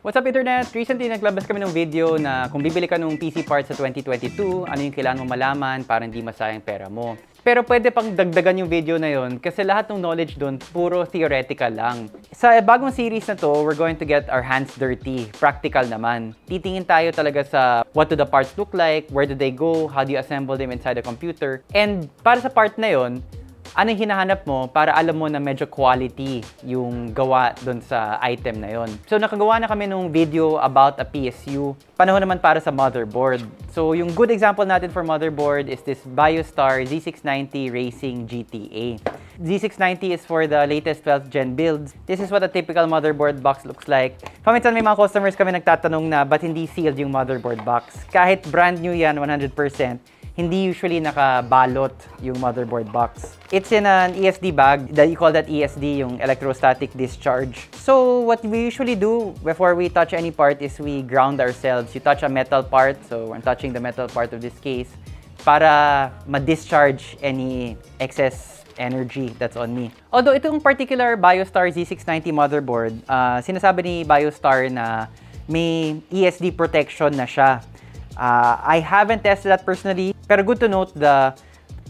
What's up internet? Recently naglabas kami ng video na kung bibili ka ng PC parts sa 2022, ano yung kailangan mo malaman para hindi masayang pera mo. Pero pwede pang dagdagan yung video na yon kasi lahat ng knowledge doon puro theoretical lang. Sa bagong series na to, we're going to get our hands dirty. Practical naman. Titingin tayo talaga sa what do the parts look like, where do they go, how do you assemble them inside the computer. And para sa part na yon, ano yung hinahanap mo para alam mo na medyo quality yung gawa doon sa item na yon. So nakagawa na kami nung video about a PSU. Panahon naman para sa motherboard. So yung good example natin for motherboard is this BioStar Z690 Racing GTA. Z690 is for the latest 12th gen builds. This is what a typical motherboard box looks like. Paminsan may mga customers kami nagtatanong na ba't hindi sealed yung motherboard box. Kahit brand new yan 100%, hindi usually nakabalot yung motherboard box. It's in an ESD bag. That you call that ESD, yung electrostatic discharge. So what we usually do before we touch any part is we ground ourselves. You touch a metal part, so I'm touching the metal part of this case, para ma-discharge any excess energy that's on me. Although itong particular BioStar Z690 motherboard, uh, sinasabi ni BioStar na may ESD protection na siya. Uh, I haven't tested that personally, pero good to note the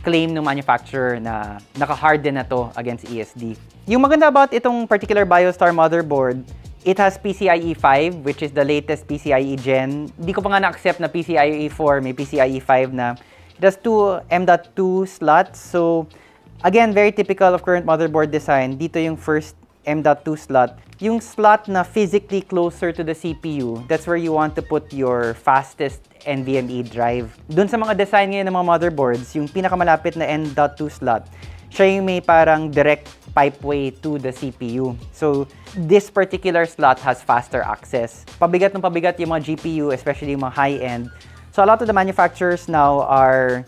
claim ng manufacturer na naka-harden na to against ESD. Yung maganda about itong particular BioStar motherboard, it has PCIe 5, which is the latest PCIe gen. Hindi ko pa nga na-accept na PCIe 4, may PCIe 5 na. It has two M.2 slots. So, again, very typical of current motherboard design. Dito yung first M.2 slot. Yung slot na physically closer to the CPU, that's where you want to put your fastest NVMe drive. Doon sa mga design ngayon ng mga motherboards, yung pinakamalapit na M.2 slot, siya yung may parang direct pipeway to the CPU. So, this particular slot has faster access. Pabigat ng pabigat yung mga GPU, especially yung mga high-end. So, a lot of the manufacturers now are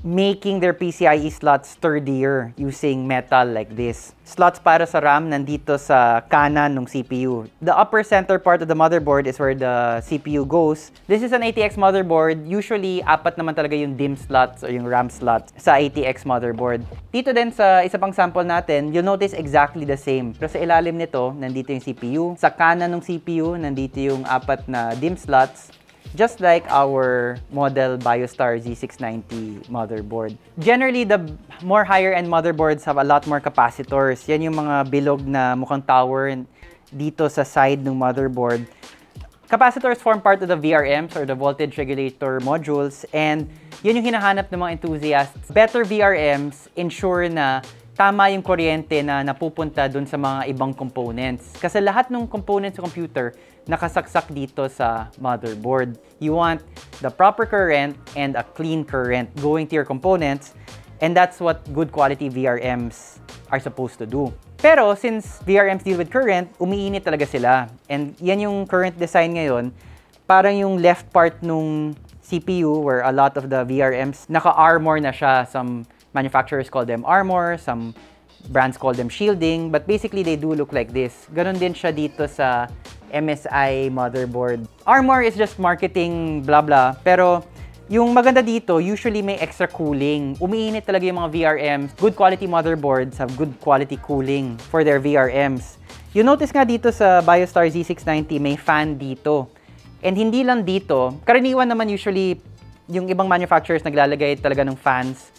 making their PCIe slots sturdier using metal like this. Slots para sa RAM nandito sa kanan ng CPU. The upper center part of the motherboard is where the CPU goes. This is an ATX motherboard. Usually, apat naman talaga yung DIMM slots o yung RAM slots sa ATX motherboard. Dito din sa isa pang sample natin, you'll notice exactly the same. Pero sa ilalim nito, nandito yung CPU. Sa kanan ng CPU, nandito yung apat na DIMM slots just like our model BioStar Z690 motherboard. Generally, the more higher-end motherboards have a lot more capacitors. Yan yung mga bilog na mukhang tower dito sa side ng motherboard. Capacitors form part of the VRMs or the voltage regulator modules and yun yung hinahanap ng mga enthusiasts. Better VRMs ensure na tama yung kuryente na napupunta dun sa mga ibang components. Kasi lahat ng components sa computer nakasaksak dito sa motherboard. You want the proper current and a clean current going to your components and that's what good quality VRMs are supposed to do. Pero since VRMs deal with current, umiinit talaga sila. And yan yung current design ngayon, parang yung left part nung CPU where a lot of the VRMs naka-armor na siya. Some manufacturers call them armor, some brands call them shielding, but basically they do look like this. Ganon din siya dito sa MSI motherboard. Armor is just marketing blah blah, pero yung maganda dito, usually may extra cooling. Umiinit talaga yung mga VRMs. Good quality motherboards have good quality cooling for their VRMs. You notice nga dito sa BioStar Z690, may fan dito. And hindi lang dito, karaniwan naman usually yung ibang manufacturers naglalagay talaga ng fans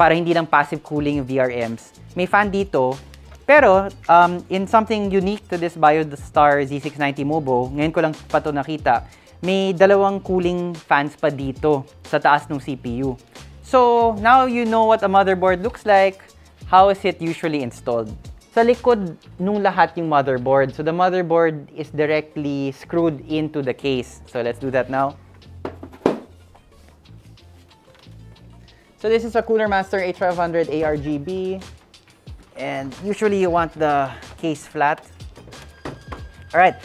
para hindi lang passive cooling VRMs. May fan dito, pero um, in something unique to this BioStar Z690 Mobo, ngayon ko lang pa ito nakita, may dalawang cooling fans pa dito sa taas ng CPU. So, now you know what a motherboard looks like. How is it usually installed? Sa likod nung lahat yung motherboard. So, the motherboard is directly screwed into the case. So, let's do that now. So, this is a Cooler Master H500 ARGB. And usually you want the case flat. Alright,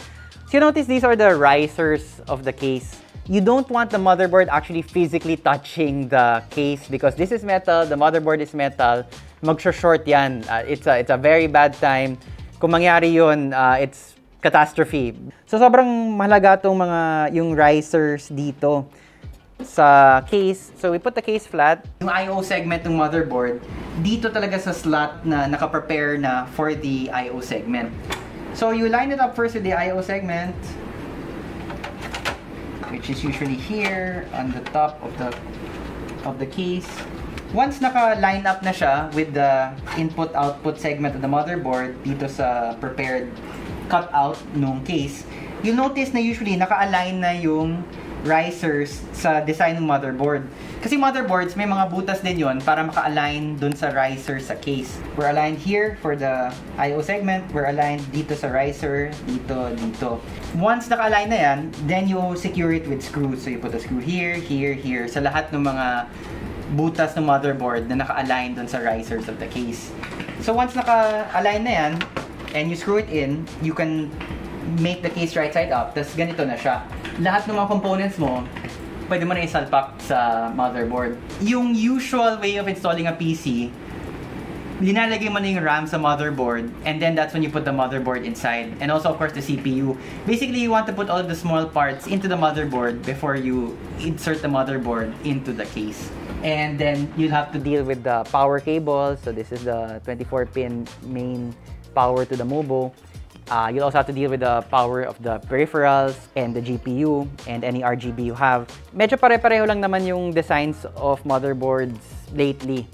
So you notice these are the risers of the case. You don't want the motherboard actually physically touching the case because this is metal, the motherboard is metal. Magsho-short yan. Uh, it's, a, it's a very bad time. Kung mangyari yun, uh, it's catastrophe. So sobrang mahalaga tong mga yung risers dito sa case. So we put the case flat. Yung I.O. segment ng motherboard, dito talaga sa slot na naka-prepare na for the I.O. segment. So you line it up first with the I/O segment, which is usually here on the top of the of the case. Once naka-line up na siya with the input-output segment of the motherboard dito sa prepared cutout nung case, you'll notice na usually naka-align na yung risers sa design ng motherboard. Kasi motherboards, may mga butas din yon para maka-align dun sa riser sa case. We're aligned here for the I.O. segment. We're aligned dito sa riser, dito, dito. Once naka-align na yan, then you secure it with screws. So you put a screw here, here, here, sa lahat ng mga butas ng motherboard na naka-align dun sa risers of the case. So once naka-align na yan, and you screw it in, you can make the case right side up, tapos ganito na siya. Lahat ng mga components mo, pwede mo na isalpak sa motherboard. Yung usual way of installing a PC, linalagay mo na yung RAM sa motherboard and then that's when you put the motherboard inside. And also of course the CPU basically you want to put all of the small parts into the motherboard before you insert the motherboard into the case. And then you'll have to deal with the power cable. So this is the 24 pin main power to the MOBO Uh, you'll also have to deal with the power of the peripherals and the GPU and any RGB you have. Medyo pare-pareho lang naman yung designs of motherboards lately.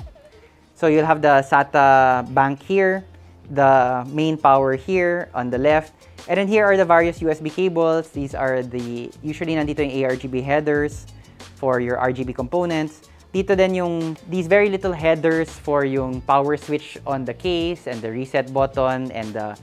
So you'll have the SATA bank here, the main power here on the left, and then here are the various USB cables. These are the, usually nandito yung ARGB headers for your RGB components. Dito din yung, these very little headers for yung power switch on the case and the reset button and the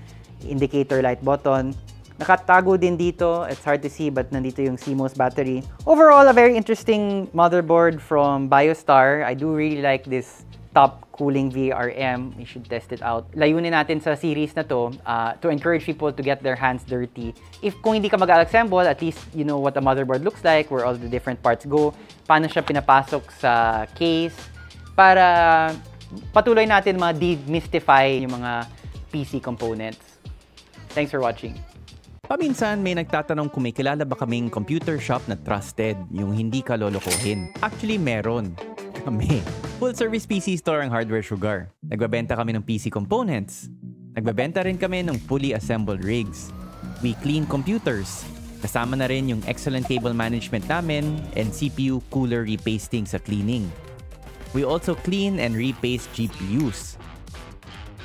indicator light button. Nakatago din dito. It's hard to see but nandito yung CMOS battery. Overall, a very interesting motherboard from Biostar. I do really like this top cooling VRM. You should test it out. Layunin natin sa series na to uh, to encourage people to get their hands dirty. If kung hindi ka mag-assemble, at least you know what a motherboard looks like, where all the different parts go, paano siya pinapasok sa case, para patuloy natin ma-demystify yung mga PC components. Thanks for watching. Paminsan may nagtatanong kung may kilala ba kaming computer shop na trusted, yung hindi ka lolokohin. Actually, meron. Kami. Full service PC store ang Hardware Sugar. Nagbabenta kami ng PC components. Nagbabenta rin kami ng fully assembled rigs. We clean computers. Kasama na rin yung excellent cable management namin and CPU cooler repasting sa cleaning. We also clean and repaste GPUs.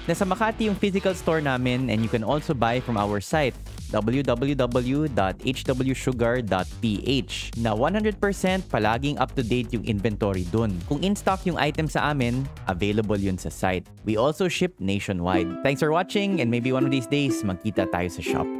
Nasa Makati yung physical store namin and you can also buy from our site www.hwsugar.ph na 100% palaging up-to-date yung inventory dun. Kung in-stock yung item sa amin, available yun sa site. We also ship nationwide. Thanks for watching and maybe one of these days magkita tayo sa shop.